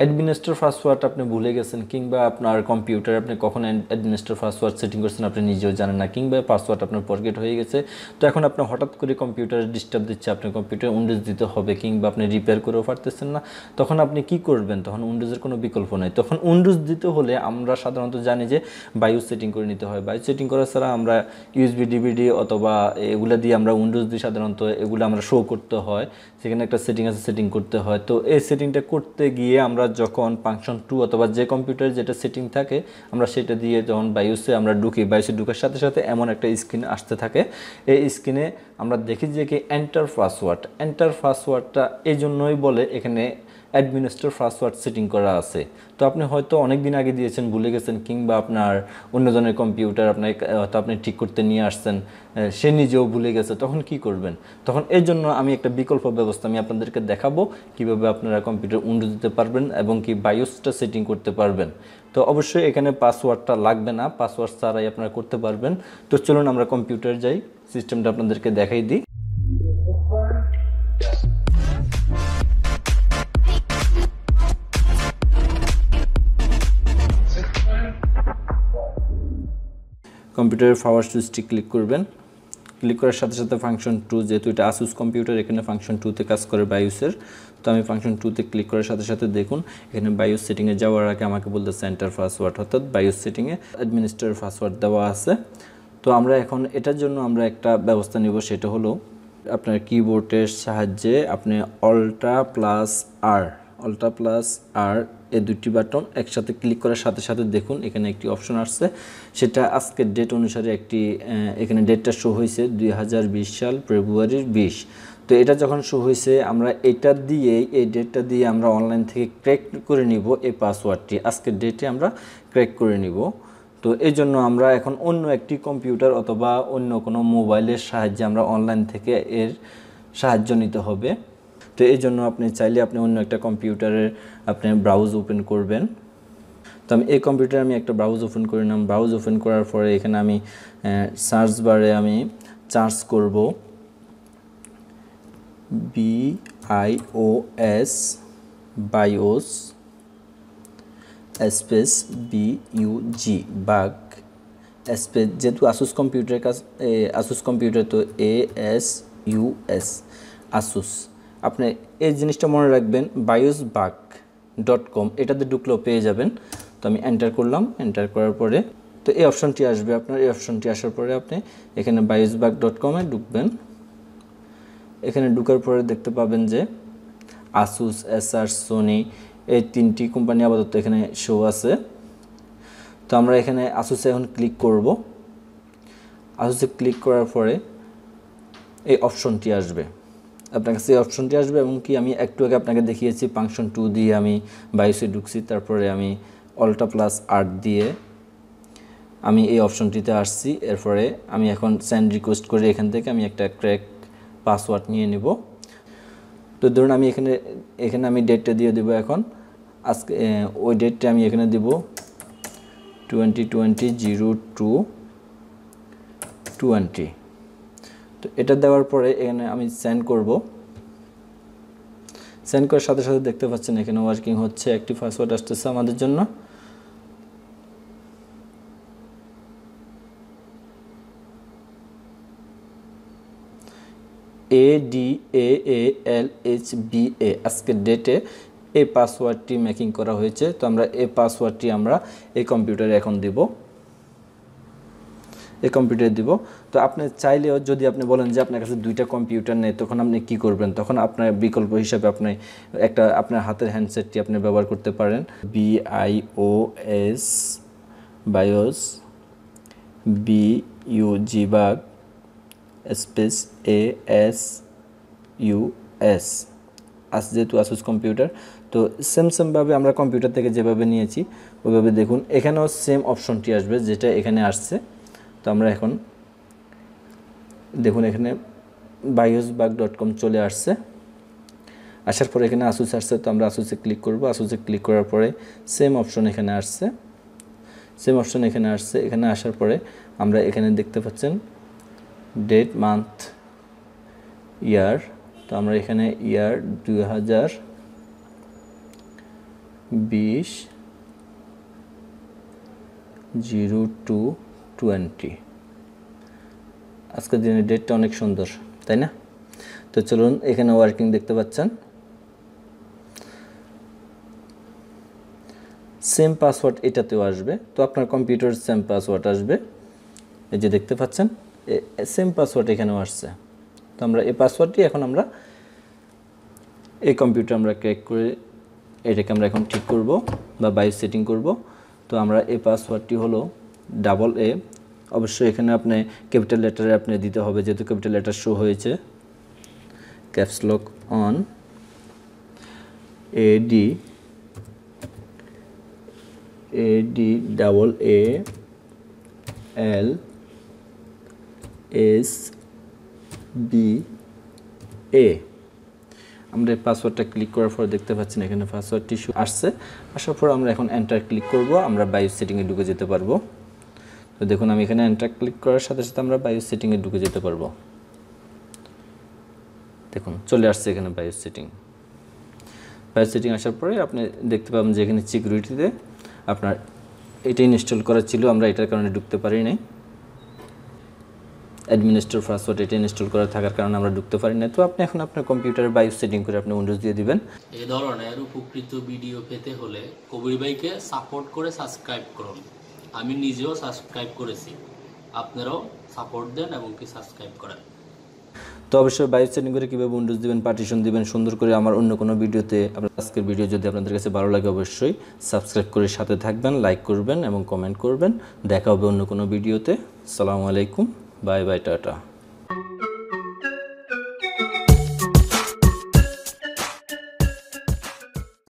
Administer password আপনি ভুলে গেছেন কিংবা আপনার কম্পিউটার আপনি কখন অ্যাডমিনিস্টার পাসওয়ার্ড সেটিং করছেন আপনি নিজেও জানেন না, কিংবা পাসওয়ার্ড আপনার ফরগেট হয়ে গেছে, তো এখন আপনি হঠাৎ করে কম্পিউটার ডিস্টার্ব দিচ্ছে, আপনি কম্পিউটার উইন্ডোজ দিতে হবে কিংবা আপনি রিপেয়ার করেও পারতেছেন না, তখন আপনি কি করবেন? তখন উইন্ডোজের কোনো বিকল্প নেই। তখন উইন্ডোজ দিতে হলে আমরা সাধারণত জানি যে বায়ু সেটিং করে নিতে হয়। বায়ু সেটিং করা ছাড়া আমরা ইউএসবি ডিভিডি অথবা এগুলো দিয়ে আমরা উইন্ডোজ দিয়ে সাধারণত এগুলো আমরা শো করতে হয়। সেখানে একটা সেটিং আছে সেটিং করতে হয়। তো এই সেটিংটা করতে গিয়ে আমরা যখন ফাংশন টু অথবা যে কম্পিউটারে যেটা সেটিং থাকে, আমরা সেটা দিয়ে যখন বায়ুসে আমরা ঢুকি বায়ুসে ঢুকার সাথে সাথে এমন একটা স্ক্রিন আসতে থাকে। এই স্ক্রিনে আমরা দেখি যে কি এন্টার পাসওয়ার্ড এন্টার পাসওয়ার্ডটা এই জন্যই বলে এখানে অ্যাডমিনিস্টার পাসওয়ার্ড সেটিং করা আছে। তো আপনি হয়তো অনেক দিন আগে দিয়েছেন, ভুলে গেছেন, কিংবা আপনার অন্যজনের কম্পিউটার আপনার হয়তো আপনি ঠিক করতে নিয়ে আসছেন সে নিজেও ভুলে গেছে, তখন কি করবেন? তখন এর জন্য আমি একটা বিকল্প ব্যবস্থা আমি আপনাদেরকে দেখাবো, কীভাবে আপনারা কম্পিউটার উন্ডো দিতে পারবেন এবং কি বায়োসটা সেটিং করতে পারবেন। তো অবশ্যই এখানে পাসওয়ার্ডটা লাগবে না পাসওয়ার্ড ছাড়াই আপনারা করতে পারবেন। তো চলুন আমরা কম্পিউটার যাই সিস্টেমটা আপনাদেরকে দেখাই দিই। কম্পিউটারের পাওয়ার সুইচটি ক্লিক করবেন। ক্লিক করার সাথে সাথে ফাংশন টু যেহেতু এটা আসুস কম্পিউটার এখানে ফাংশন টুতে কাজ করে বায়ুসের তো আমি ফাংশন টুতে ক্লিক করার সাথে সাথে দেখুন, এখানে বায়ুস সেটিংয়ে যাওয়ার আগে আমাকে বলতে সেন্টার পাসওয়ার্ড অর্থাৎ বায়ুস সেটিংয়ে অ্যাডমিনিস্ট্রেটর পাসওয়ার্ড দেওয়া আছে। তো আমরা এখন এটার জন্য আমরা একটা ব্যবস্থা নিব, সেটা হলো আপনার কিবোর্ডের সাহায্যে আপনি অল্টা প্লাস আর অল্টা প্লাস আর এই দুটি বাটন একসাথে ক্লিক করার সাথে সাথে দেখুন এখানে একটি অপশন আসছে। সেটা আজকের ডেট অনুসারে একটি এখানে ডেটটা শো হয়েছে দুই হাজার বিশ সাল, ফেব্রুয়ারির বিশ। তো এটা যখন শো হয়েছে, আমরা এটা দিয়ে এই ডেটটা দিয়ে আমরা অনলাইন থেকে ক্র্যাক করে নিব এই পাসওয়ার্ডটি আজকের ডেটে আমরা ক্র্যাক করে নিব। তো এই জন্য আমরা এখন অন্য একটি কম্পিউটার অথবা অন্য কোনো মোবাইলের সাহায্যে আমরা অনলাইন থেকে এর সাহায্য নিতে হবে। তো এই জন্য আপনি চাইলে আপনি অন্য একটা কম্পিউটারের আপনি ব্রাউজ ওপেন করবেন। তো আমি এই কম্পিউটারে আমি একটা ব্রাউজ ওপেন করে নিলাম। ব্রাউজ ওপেন করার পরে এখানে আমি সার্চ বারে আমি চার্জ করব। B I O S BIOS space B U G bug space যেহেতু আসুস কম্পিউটারের কাজ আসুস কম্পিউটার তো A S U S Asus আপনি এই জিনিসটা মনে রাখবেন বায়োস বাগ ডট কম এটাতে ঢুকলেও পেয়ে যাবেন। তো আমি এন্টার করলাম এন্টার করার পরে তো এই অপশনটি আসবে আপনার। এই অপশনটি আসার পরে আপনি এখানে বায়োসবাগ ডট কমে ঢুকবেন। এখানে ঢুকার পরে দেখতে পাবেন যে আসুস এসআর সোনি এই তিনটি কোম্পানি আপাতত এখানে শো আছে। তো আমরা এখানে আসুসে এখন ক্লিক করব। আসুসে ক্লিক করার পরে এই অপশনটি আসবে। আপনার কাছে অপশনটি আসবে এবং কি আমি একটু আগে আপনাকে দেখিয়েছি ফাংশন টু দিয়ে আমি বাইশে ঢুকছি, তারপরে আমি অল্টা প্লাস আর্ট দিয়ে আমি এই অপশনটিতে আসছি। এরপরে আমি এখন সেন্ড রিকোয়েস্ট করে এখান থেকে আমি একটা ক্র্যাক পাসওয়ার্ড নিয়ে নেব। তো ধরুন আমি এখানে এখানে আমি ডেটটা দিয়ে দেবো এখন। আজকে ওই ডেটটা আমি এখানে দেব twenty twenty zero two twenty তো এটা দেওয়ার পরে এখানে আমি সেন্ড করব। সেন্ড করার সাথে সাথে দেখতে পাচ্ছেন এখানে ওয়ার্কিং হচ্ছে একটি পাসওয়ার্ড আসতেছে আমাদের জন্য। A D A A L H B A আজকের ডেটে এই পাসওয়ার্ডটি মেকিং করা হয়েছে। তো আমরা এই পাসওয়ার্ডটি আমরা এই কম্পিউটারে এখন দিব। এই কম্পিউটারে দিব। তো আপনি চাইলেও যদি আপনি বলেন যে আপনার কাছে দুইটা কম্পিউটার নেই, তখন আপনি কি করবেন? তখন আপনার বিকল্প হিসাবে আপনি একটা আপনার হাতের হ্যান্ডসেটটি আপনি ব্যবহার করতে পারেন। B I O S BIOS B U G bug, space A S U S আস যেহেতু আসুস কম্পিউটার তো সেম সেমভাবে আমরা কম্পিউটার থেকে যেভাবে নিয়েছি, ওইভাবে দেখুন। এখানেও সেম অপশনটি আসবে, যেটা এখানে আসছে। তো আমরা এখন দেখুন এখানে বায়োসবাগ ডট কম চলে আসছে। আসার পরে এখানে আসুস আসছে, তো আমরা আসুসে ক্লিক করব। আসুসে ক্লিক করার পরে সেম অপশন এখানে আসছে। সেম অপশন এখানে আসছে। এখানে আসার পরে আমরা এখানে দেখতে পাচ্ছেন ডেট মান্থ ইয়ার তো আমরা এখানে ইয়ার দু হাজার বিশ জিরো টু টোয়েন্টি আজকের দিনের ডেটটা অনেক সুন্দর, তাই না? তো চলুন এখানে ওয়ার্কিং দেখতে পাচ্ছেন। সেম পাসওয়ার্ড এটাতেও আসবে। তো আপনার কম্পিউটার সেম পাসওয়ার্ড আসবে। এই যে দেখতে পাচ্ছেন সেম পাসওয়ার্ড এখানেও আসছে। তো আমরা এই পাসওয়ার্ডটি এখন আমরা এই কম্পিউটার আমরা ক্র্যাক করে এটাকে আমরা এখন ঠিক করব বা বাইস সেটিং করব। তো আমরা এই পাসওয়ার্ডটি হলো ডাবল এ অবশ্যই এখানে আপনি ক্যাপিটাল লেটারে আপনি দিতে হবে, যেহেতু ক্যাপিটাল লেটার শো হয়েছে। Caps lock on A D A D double A L S B A আমরা এই পাসওয়ার্ডটা ক্লিক করার পর দেখতে পাচ্ছেন এখানে পাসওয়ার্ডটি আসছে। আসার পর আমরা এখন এন্টার ক্লিক করব, আমরা বায়ো সেটিংয়ে ঢুকে যেতে পারব। তো দেখুন, আমি এখানে এন্টার ক্লিক করার সাথে সাথে আমরা বায়ো সেটিংয়ে ঢুকে যেতে পারব। দেখুন, চলে আসছে এখানে বায়ো সেটিং বায়ো সেটিং আসার পরে আপনি দেখতে পাবেন যে এখানে সিকিউরিটিতে আপনার এটা ইনস্টল করা ছিল, আমরা এটার কারণে ঢুকতে পারি নাই। অ্যাডমিনিস্ট্রেটর পাসওয়ার্ড এটা ইনস্টল করা থাকার কারণে আমরা ঢুকতে পারি না তো আপনি এখন আপনার কম্পিউটারে বায়ো সেটিং করে আপনি উইন্ডোজ দিয়ে দিবেন। এই ধরনের উপকৃত ভিডিও পেতে হলে কবির ভাইকে সাপোর্ট করে সাবস্ক্রাইব করুন। আমি নিজেও সাবস্ক্রাইব করেছি। আপনারাও সাপোর্ট দেন এবং কি সাবস্ক্রাইব করেন। তো অবশ্যই বাইপ সেটিং করে কীভাবে উইন্ডোজ দিবেন পার্টিশন দিবেন, সুন্দর করে আমার অন্য কোনো ভিডিওতে আপনার আজকের ভিডিও যদি আপনাদের কাছে ভালো লাগে অবশ্যই সাবস্ক্রাইব করে সাথে থাকবেন লাইক করবেন এবং কমেন্ট করবেন। দেখা হবে অন্য কোনো ভিডিওতে। সালামু আলাইকুম বাই বাই টাটা।